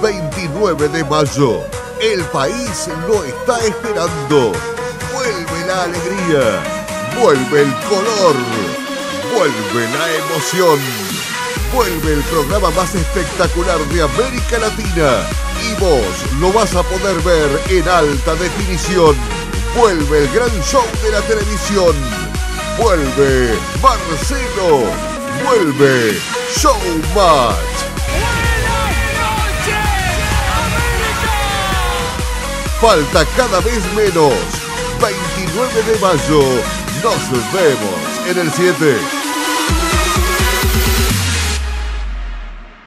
29 de mayo. El país lo está esperando. Vuelve la alegría, vuelve el color, vuelve la emoción, vuelve el programa más espectacular de América Latina y vos lo vas a poder ver en alta definición. Vuelve el gran show de la televisión. Vuelve Marcelo. Vuelve Showmatch. Falta cada vez menos. 29 de mayo. Nos vemos en el 7.